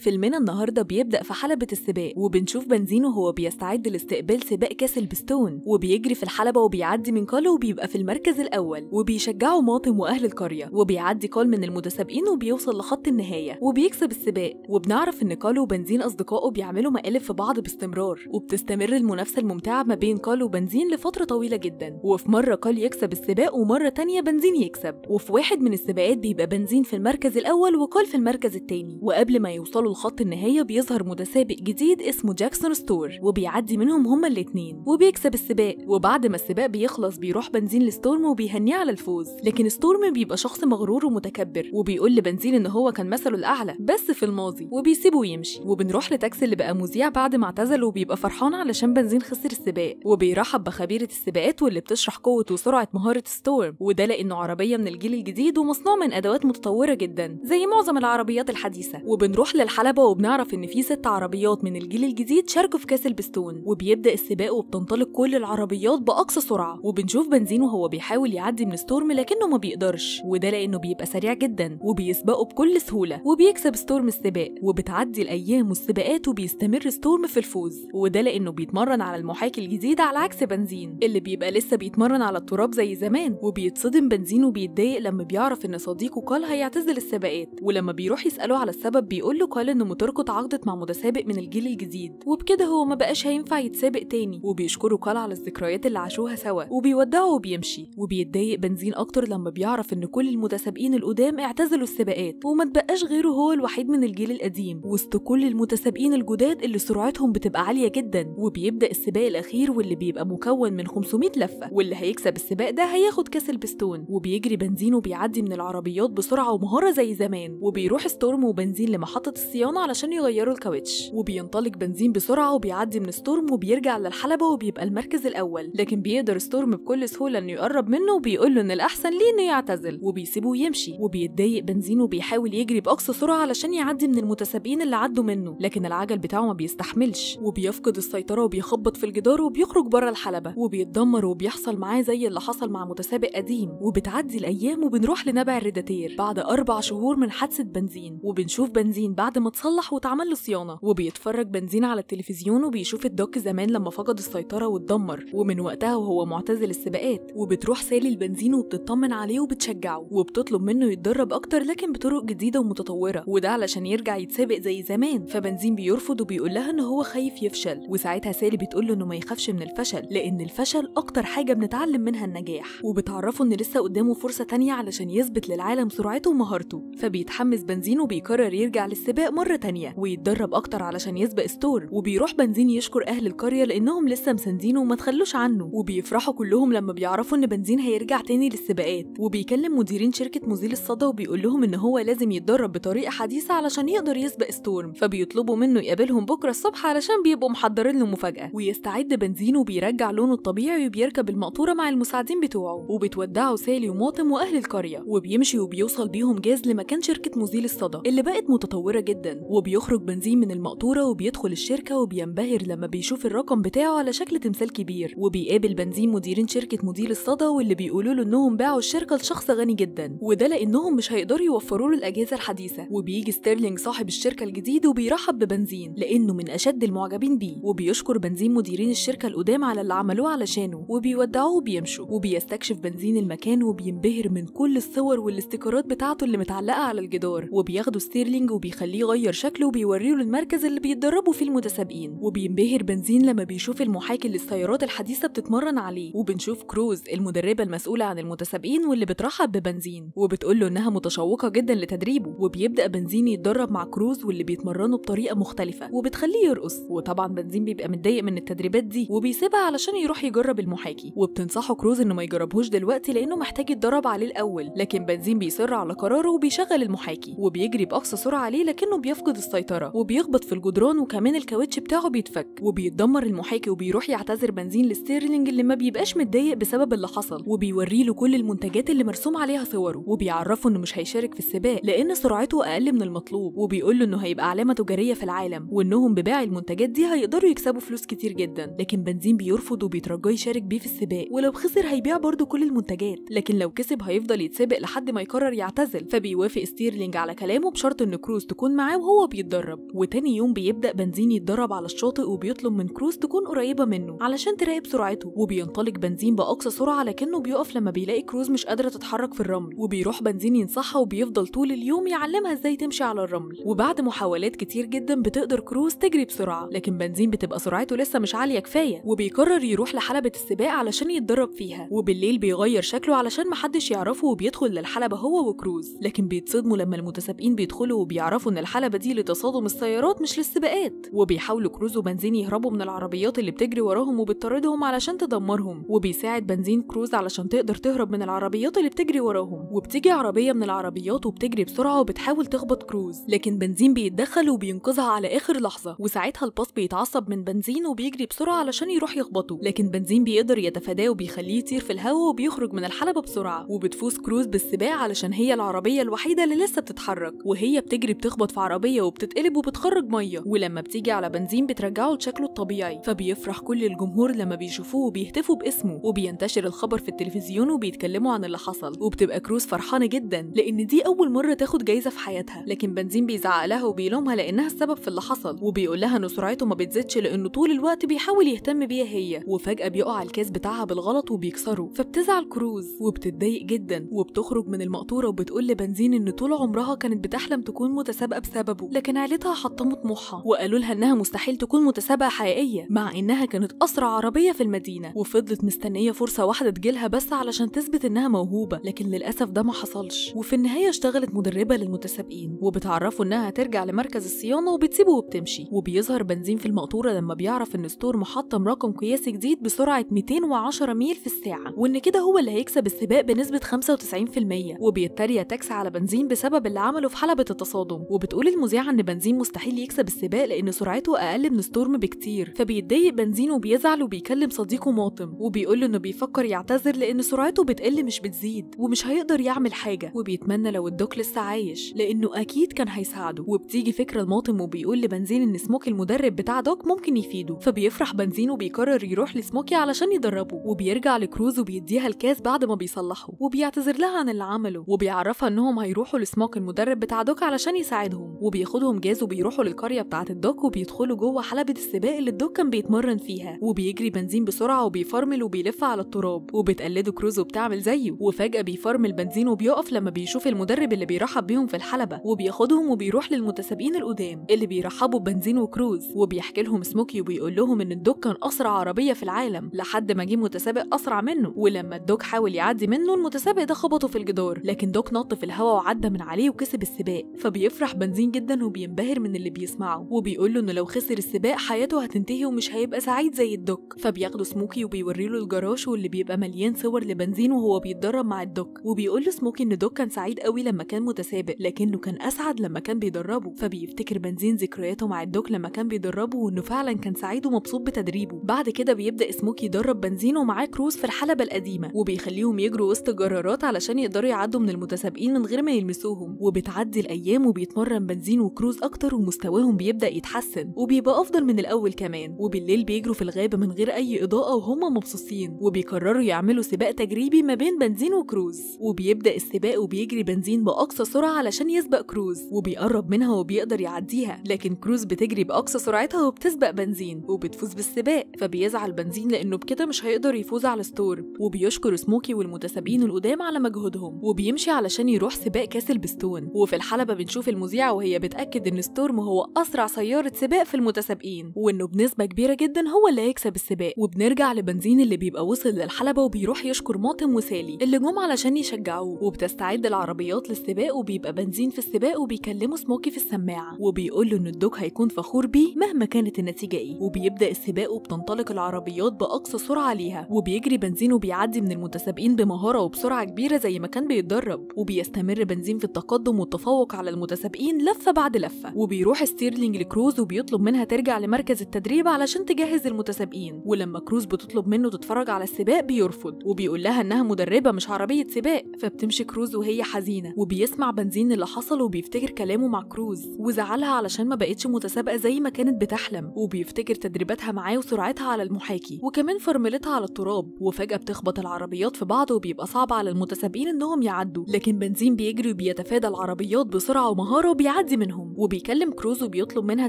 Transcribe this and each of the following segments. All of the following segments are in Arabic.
فيلمنا النهارده بيبدأ في حلبة السباق وبنشوف بنزين وهو بيستعد لاستقبال سباق كاس البستون وبيجري في الحلبة وبيعدي من كال وبيبقى في المركز الأول وبيشجعه ماطم وأهل القرية وبيعدي كال من المتسابقين وبيوصل لخط النهاية وبيكسب السباق وبنعرف إن كال وبنزين أصدقائه بيعملوا مقالب في بعض باستمرار وبتستمر المنافسة الممتعة ما بين كال وبنزين لفترة طويلة جدا وفي مرة كال يكسب السباق ومرة تانية بنزين يكسب وفي واحد من السباقات بيبقى بنزين في المركز الأول وكال في المركز التاني وقبل ما يوصلوا لخط النهاية بيظهر متسابق جديد اسمه جاكسون ستورم وبيعدي منهم هما الاتنين. وبيكسب السباق وبعد ما السباق بيخلص بيروح بنزين لستورم وبيهنيه على الفوز. لكن ستورم بيبقى شخص مغرور ومتكبر وبيقول لبنزين إن هو كان مثله الأعلى بس في الماضي وبيسيبه ويمشي. وبنروح لتاكسي اللي بقى مذيع بعد ما اعتزل وبيبقى فرحان علشان بنزين خسر السباق. وبيرحب بخبيرة السباقات واللي بتشرح قوة وسرعة مهارة ستورم. وده لأنه عربية من الجيل الجديد ومصنوع من أدوات متطورة جدا زي معظم العربيات الحديثة. وبنروح للحلبة وبنعرف إن في ست عربيات من الجيل الجديد شاركوا في كأس البستون وبيبدأ السباق وبتنطلق كل العربيات بأقصى سرعة وبنشوف بنزين وهو بيحاول يعدي من ستورم لكنه ما بيقدرش وده لأنه بيبقى سريع جدا وبيسبقه بكل سهولة وبيكسب ستورم السباق وبتعدي الأيام والسباقات وبيستمر ستورم في الفوز وده لأنه بيتمرن على المحاكي الجديد على عكس بنزين اللي بيبقى لسه بيتمرن على التراب زي زمان وبيتصدم بنزين وبيتضايق لما بيعرف إن صديقه كال هيعتزل السباقات ولما بيروح يسأله على السبب بيقول له إن موتوركو اتعاقدت مع متسابق من الجيل الجديد. وبكده هو ما بقاش هينفع يتسابق تاني. وبيشكره كال على الذكريات اللي عاشوها سوا. وبيودعه وبيمشي. وبيتضايق بنزين أكتر لما بيعرف إن كل المتسابقين القدام اعتزلوا السباقات. وما تبقاش غيره هو الوحيد من الجيل القديم. وسط كل المتسابقين الجداد اللي سرعتهم بتبقى عالية جدا. وبيبدأ السباق الأخير واللي بيبقى مكون من 500 لفة. واللي هيكسب السباق ده هياخد كأس البستون. وبيجري بنزين وبيعدي من العربيات بسرعة ومهارة زي زمان. وبيروح ستورم وبنزين لمحطة الصيانة علشان يغيروا الكاوتش. وبينطلق بنزين بسرعة وبيعدي من ستورم وبيرجع للحلبة وبيبقى المركز الأول. لكن بيقدر ستورم بكل سهولة إنه يقرب منه وبيقول له إن الأحسن ليه إنه يعتزل. وبيسيبه ويمشي. وبيتضايق بنزين وبيحاول يجري بأقصى سرعة علشان يعدي من المتسابقين اللي عدوا منه. لكن العجل بتاعه ما بيستحملش. وبيفقد السيطرة وبيخبط في الجدار وبيخرج بره الحلبة. وبيتدمر وبيحصل معاه زي اللي حصل مع متسابق قديم. وبتعدي الأيام وبنروح لنبع الريداتير. بعد أربع شهور من حادثة بنزين. وبنشوف بنزين بعد ما اتصلح واتعمل له صيانة وبيتفرج بنزين على التلفزيون وبيشوف الدوك زمان لما فقد السيطرة واتدمر. ومن وقتها وهو معتزل السباقات. وبتروح سالي لبنزين وبتطمن عليه وبتشجعه. وبتطلب منه يتدرب أكتر لكن بطرق جديدة ومتطورة. وده علشان يرجع يتسابق زي زمان. فبنزين بيرفض وبيقول لها إن هو خايف يفشل. وساعتها سالي بتقول له إنه ما يخافش من الفشل لأن الفشل أكتر حاجة بنتعلم منها النجاح. وبتعرفه إن لسه قدامه فرصة تانية علشان يثبت للعالم سرعته ومهارته. فبيتحمس بنزين وبيقرر يرجع للسباق مرة تانية ويتدرب أكتر علشان يسبق ستورم وبيروح بنزين يشكر أهل القرية لأنهم لسه مساندينه وما تخلوش عنه. وبيفرحوا كلهم لما بيعرفوا إن بنزين هيرجع تاني للسباقات. وبيكلم مديرين شركة مزيل الصدأ وبيقول لهم إن هو لازم يتدرب بطريقة حديثة علشان يقدر يسبق ستورم فبيطلبوا منه يقابلهم بكرة الصبح علشان بيبقوا محضرين له مفاجأة. ويستعد بنزين وبيرجع لونه الطبيعي وبيركب المقطورة مع المساعدين بتوعه. وبتودعه سالي وماطم وأهل القرية. وبيمشي وبيوصل بيهم جاز لمكان شركة مزيل الصدأ اللي بقت متطورة جدا. وبيخرج بنزين من المقطورة وبيدخل الشركة وبينبهر لما بيشوف الرقم بتاعه على شكل تمثال كبير. وبيقابل بنزين مديرين شركة مزيل الصدأ واللي بيقولوا له إنهم باعوا الشركة لشخص غني جدا. وده لأنهم مش هيقدروا يوفروا له الأجهزة الحديثة. وبيجي ستيرلينج صاحب الشركة الجديد وبيرحب ببنزين لأنه من أشد المعجبين بيه. وبيشكر بنزين مديرين الشركة القدام على اللي عملوه علشانه. وبيودعوه وبيمشوا. وبيستكشف بنزين المكان وبينبهر من كل الصور والاستيكرات بتاعته اللي متعلقة على الجدار. وبياخده ستيرلينج وبيخليه يغير شكله وبيوريه المركز اللي بيتدربوا فيه المتسابقين. وبينبهر بنزين لما بيشوف المحاكي اللي السيارات الحديثة بتتمرن عليه. وبنشوف كروز المدربة المسؤولة عن المتسابقين واللي بترحب ببنزين. وبتقول له إنها متشوقة جدا لتدريبه. وبيبدأ بنزين يتدرب مع كروز واللي بيتمرنوا بطريقة مختلفة. وبتخليه يرقص. وطبعا بنزين بيبقى متضايق من التدريبات دي. وبيسيبها علشان يروح يجرب المحاكي. وبتنصحه كروز إنه ما يجربهوش دلوقتي لأنه محتاج يتدرب عليه الأول. لكن بنزين بيصر على قراره وبيشغل المحاكي. وبيجري بأقصى سرعة عليه لكنه بيفقد السيطرة وبيخبط في الجدران وكمان الكاوتش بتاعه بيتفك وبيتدمر المحاكي وبيروح يعتذر بنزين لستيرلينج اللي ما بيبقاش متضايق بسبب اللي حصل. وبيوري له كل المنتجات اللي مرسوم عليها صوره وبيعرفه إنه مش هيشارك في السباق لأن سرعته أقل من المطلوب. وبيقول له إنه هيبقى علامة تجارية في العالم وانهم ببيع المنتجات دي هيقدروا يكسبوا فلوس كتير جدا. لكن بنزين بيرفض وبيترجاه يشارك بيه في السباق. ولو خسر هيبيع برضه كل المنتجات. لكن لو كسب هيفضل يتسابق لحد ما يقرر يعتزل. فبيوافق ستيرلينج على كلامه بشرط إن كروز تكون معاه وهو بيتدرب. وتاني يوم بيبدأ بنزين يتدرب على الشاطئ وبيطلب من كروز تكون قريبة منه علشان تراقب سرعته. وبينطلق بنزين بأقصى سرعة لكنه بيقف لما بيلاقي كروز مش قادرة تتحرك في الرمل. وبيروح بنزين ينصحها وبيفضل طول اليوم يعلمها إزاي تمشي على الرمل. وبعد محاولات كتير جدا بتقدر كروز تجري بسرعة لكن بنزين بتبقى سرعته لسه مش عالية كفاية. وبيقرر يروح لحلبة السباق علشان يتدرب فيها. وبالليل بيغير شكله علشان محدش يعرفه وبيدخل للحلبة هو وكروز. لكن بيتصدموا لما المتسابقين بيدخلوا وبيعرفوا إن الحلبة دي لتصادم السيارات مش للسباقات. وبيحاولوا كروز وبنزين يهربوا من العربيات اللي بتجري وراهم وبتطاردهم علشان تدمرهم. وبيساعد بنزين كروز علشان تقدر تهرب من العربيات اللي بتجري وراهم. وبتيجي عربية من العربيات وبتجري بسرعة وبتحاول تخبط كروز. لكن بنزين بيتدخل وبينقذها على آخر لحظة. وساعتها الباص بيتعصب من بنزين وبيجري بسرعة علشان يروح يخبطه. لكن بنزين بيقدر يتفاداه وبيخليه يطير في الهواء وبيخرج من الحلبة بسرعة. وبتفوز كروز بالسباق علشان هي العربية الوحيدة اللي لسه بتتحرك. وهي بتجري بتخبط في عربية وبتتقلب وبتخرج مية ولما بتيجي على بنزين بترجعه لشكله الطبيعي فبيفرح كل الجمهور لما بيشوفوه وبيهتفوا باسمه وبينتشر الخبر في التلفزيون وبيتكلموا عن اللي حصل. وبتبقى كروز فرحانة جدا لأن دي أول مرة تاخد جايزة في حياتها. لكن بنزين بيزعق لها وبيلومها لأنها السبب في اللي حصل وبيقول لها إن سرعته ما بتزيدش لأنه طول الوقت بيحاول يهتم بيها هي وفجأة بيقع الكاس بتاعها بالغلط وبيكسره. فبتزعل كروز وبتتضايق جدا وبتخرج من المقطورة وبتقول لبنزين إن طول عمرها كانت بتحلم تكون متسابقة بسببه لكن عيلتها حطموا طموحها وقالوا لها إنها مستحيل تكون متسابقة حقيقية مع إنها كانت أسرع عربية في المدينة وفضلت مستنية فرصة واحدة تجيلها بس علشان تثبت إنها موهوبة لكن للأسف ده ما حصلش. وفي النهاية اشتغلت مدربة للمتسابقين وبتعرفه إنها هترجع لمركز الصيانة وبتسيبه وبتمشي. وبيظهر بنزين في المقطورة لما بيعرف إن ستورم حطم رقم قياسي جديد بسرعة 210 ميل في الساعة وإن كده هو اللي هيكسب السباق بنسبة 95% وبيتريق تاكس على بنزين بسبب اللي عمله في حلبة التصادم. وبتقول المذيعة إن بنزين مستحيل يكسب السباق لأن سرعته أقل من ستورم بكتير فبيتضايق بنزين وبيزعل وبيكلم صديقه ماطم وبيقول له إنه بيفكر يعتزل لأن سرعته بتقل مش بتزيد ومش هيقدر يعمل حاجة وبيتمنى لو الدوك لسه عايش لأنه أكيد كان هيساعده وبتيجي فكرة لماطم وبيقول لبنزين إن سموكي المدرب بتاع دوك ممكن يفيده فبيفرح بنزين وبيقرر يروح لسموكي علشان يدربه وبيرجع لكروز وبيديها الكاس بعد ما بيصلحه وبيعتذر لها عن اللي عمله وبيعرفها إنهم هيروحوا لسموكي المدرب بتاع دوك علشان يساعدهم. وبياخدهم جاز وبيروحوا للقرية بتاعة الدوك وبيدخلوا جوه حلبة السباق اللي الدوك كان بيتمرن فيها. وبيجري بنزين بسرعة وبيفرمل وبيلف على التراب. وبتقلده كروز وبتعمل زيه. وفجأة بيفرمل بنزين وبيقف لما بيشوف المدرب اللي بيرحب بيهم في الحلبة. وبياخدهم وبيروح للمتسابقين القدام اللي بيرحبوا ببنزين وكروز. وبيحكي لهم سموكي وبيقول لهم إن الدوك كان أسرع عربية في العالم لحد ما جه متسابق أسرع منه. ولما الدوك حاول يعدي منه المتسابق ده خبطه في الجدار. لكن دوك نط في الهواء وعدى من عليه وكسب السباق. فبيفرح بنزين جدا وبينبهر من اللي بيسمعه وبيقول له إنه لو خسر السباق حياته هتنتهي ومش هيبقى سعيد زي الدوك. فبياخده سموكي وبيوري له الجراج واللي بيبقى مليان صور لبنزين وهو بيتدرب مع الدوك. وبيقول له سموكي إن دوك كان سعيد قوي لما كان متسابق لكنه كان أسعد لما كان بيدربه. فبيفتكر بنزين ذكرياته مع الدوك لما كان بيدربه وإنه فعلا كان سعيد ومبسوط بتدريبه. بعد كده بيبدأ سموكي يدرب بنزين ومعاه كروز في الحلبة القديمة وبيخليهم يجروا وسط الجرارات علشان يقدروا يعدوا من المتسابقين من غير ما يلمسوهم. وبتعدي الأيام وبيتمرن بنزين وكروز أكتر ومستواهم بيبدأ يتحسن وبيبقى أفضل من الأول كمان. وبالليل بيجروا في الغابة من غير أي إضاءة وهم مبسوطين وبيقرروا يعملوا سباق تجريبي ما بين بنزين وكروز. وبيبدأ السباق وبيجري بنزين بأقصى سرعة علشان يسبق كروز وبيقرب منها وبيقدر يعديها. لكن كروز بتجري بأقصى سرعتها وبتسبق بنزين وبتفوز بالسباق. فبيزعل بنزين لأنه بكده مش هيقدر يفوز على ستورم. وبيشكر سموكي والمتسابقين القدام على مجهودهم وبيمشي علشان يروح سباق كاس البستون. وفي الحلبة بنشوف المذيعة وهي بتأكد إن ستورم هو أسرع سيارة سباق في المتسابقين وإنه بنسبة كبيرة جدا هو اللي هيكسب السباق. وبنرجع لبنزين اللي بيبقى وصل للحلبة وبيروح يشكر ماطم وسالي اللي جم علشان يشجعوه وبتستعد العربيات للسباق وبيبقى بنزين في السباق وبيكلمه سموكي في السماعة. وبيقول له إن الدوك هيكون فخور بيه مهما كانت النتيجة إيه. وبيبدأ السباق وبتنطلق العربيات بأقصى سرعة ليها. وبيجري بنزين وبيعدي من المتسابقين بمهارة وبسرعة كبيرة زي ما كان بيتدرب. وبيستمر بنزين في التقدم والتفوق على المتسابقين لفة بعد لفة وبيروح ستيرلينج لكروز وبيطلب منها ترجع لمركز التدريب علشان تجهز المتسابقين ولما كروز بتطلب منه تتفرج على السباق بيرفض وبيقول لها إنها مدربة مش عربية سباق فبتمشي كروز وهي حزينة وبيسمع بنزين اللي حصل وبيفتكر كلامه مع كروز وزعلها علشان ما بقتش متسابقة زي ما كانت بتحلم وبيفتكر تدريباتها معاه وسرعتها على المحاكي وكمان فرملتها على التراب وفجأة بتخبط العربيات في بعض وبيبقى صعب على المتسابقين إنهم يعدوا لكن بنزين بيجري وبيتفادى العربيات بسرعة ومهارة وبيعدي وبيعدي منهم وبيكلم كروز وبيطلب منها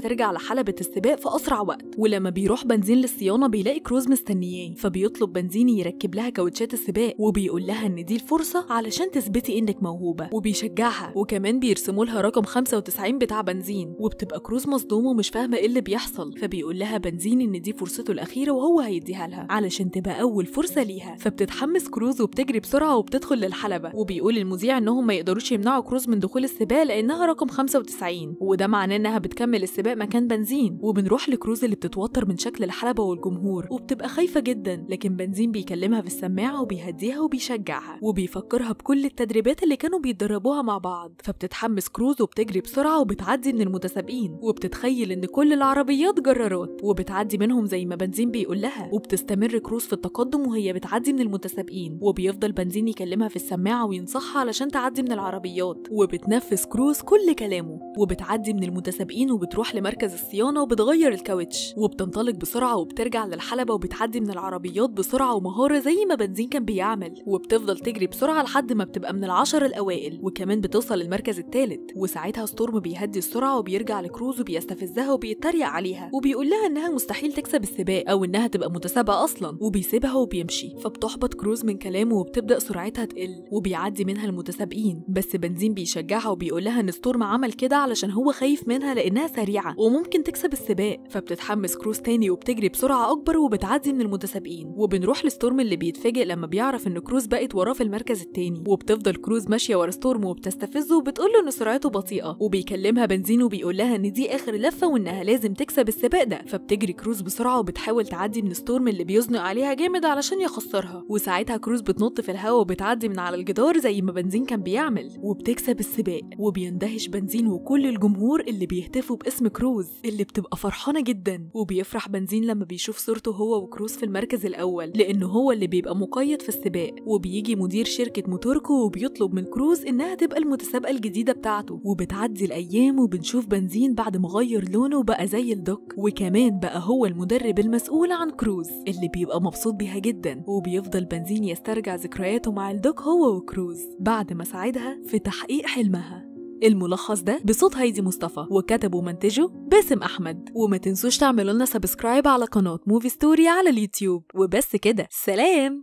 ترجع لحلبة السباق في أسرع وقت. ولما بيروح بنزين للصيانة بيلاقي كروز مستنياه. فبيطلب بنزين يركب لها كاوتشات السباق وبيقول لها إن دي الفرصة علشان تثبتي إنك موهوبة وبيشجعها. وكمان بيرسموا لها رقم 95 بتاع بنزين وبتبقى كروز مصدومة ومش فاهمة إيه اللي بيحصل. فبيقول لها بنزين إن دي فرصته الأخيرة وهو هيديها لها علشان تبقى أول فرصة ليها. فبتتحمس كروز وبتجري بسرعة وبتدخل للحلبة. وبيقول المذيع إنهم ما يقدروش يمنعوا كروز من دخول السباق لأنها رقم 95 وده معناه إنها بتكمل السباق مكان بنزين. وبنروح لكروز اللي بتتوتر من شكل الحلبة والجمهور. وبتبقى خايفة جدا. لكن بنزين بيكلمها في السماعة وبيهديها وبيشجعها. وبيفكرها بكل التدريبات اللي كانوا بيتدربوها مع بعض. فبتتحمس كروز وبتجري بسرعة وبتعدي من المتسابقين. وبتتخيل إن كل العربيات جرارات وبتعدي منهم زي ما بنزين بيقول لها. وبتستمر كروز في التقدم وهي بتعدي من المتسابقين. وبيفضل بنزين يكلمها في السماعة وينصحها علشان تعدي من العربيات. وبتنفذ كروز كل كلامه. وبتعدي من المتسابقين وبتروح لمركز الصيانة وبتغير الكاوتش وبتنطلق بسرعة وبترجع للحلبة وبتعدي من العربيات بسرعة ومهارة زي ما بنزين كان بيعمل وبتفضل تجري بسرعة لحد ما بتبقى من العشر الأوائل وكمان بتوصل للمركز الثالث وساعتها ستورم بيهدي السرعة وبيرجع لكروز وبيستفزها وبيتريق عليها وبيقول لها إنها مستحيل تكسب السباق أو إنها تبقى متسابقة أصلا وبيسيبها وبيمشي فبتحبط كروز من كلامه وبتبدأ سرعتها تقل وبيعدي منها المتسابقين بس بنزين بيشجعها وبيقول لها إن ستورم عمل كده علشان هو خايف منها لأنها سريعة وممكن تكسب السباق فبتتحمس كروز تاني وبتجري بسرعة أكبر وبتعدي من المتسابقين. وبنروح لستورم اللي بيتفاجئ لما بيعرف إن كروز بقت وراه في المركز التاني. وبتفضل كروز ماشية ورا ستورم وبتستفزه وبتقول له إن سرعته بطيئة. وبيكلمها بنزين وبيقول لها إن دي آخر لفة وإنها لازم تكسب السباق ده. فبتجري كروز بسرعة وبتحاول تعدي من ستورم اللي بيزنق عليها جامد علشان يخسرها. وساعتها كروز بتنط في الهواء وبتعدي من على الجدار زي ما بنزين كان بيعمل. وبتكسب السباق. وبيندهش بنزين وكل الجمهور اللي بيهتفوا باسم كروز اللي بتبقى فرحانة جدا وبيفرح بنزين لما بيشوف صورته هو وكروز في المركز الأول لأنه هو اللي بيبقى مقيد في السباق وبيجي مدير شركة موتوركو وبيطلب من كروز إنها تبقى المتسابقة الجديدة بتاعته وبتعدي الأيام وبنشوف بنزين بعد ما غير لونه بقى زي الدوك وكمان بقى هو المدرب المسؤول عن كروز اللي بيبقى مبسوط بيها جدا وبيفضل بنزين يسترجع ذكرياته مع الدوك هو وكروز بعد ما ساعدها في تحقيق حلمها. الملخص ده بصوت هايدي مصطفى وكتب ومنتجه باسم أحمد. وما تنسوش تعملوا لنا subscribe على قناة Movie Story على اليوتيوب. وبس كده سلام!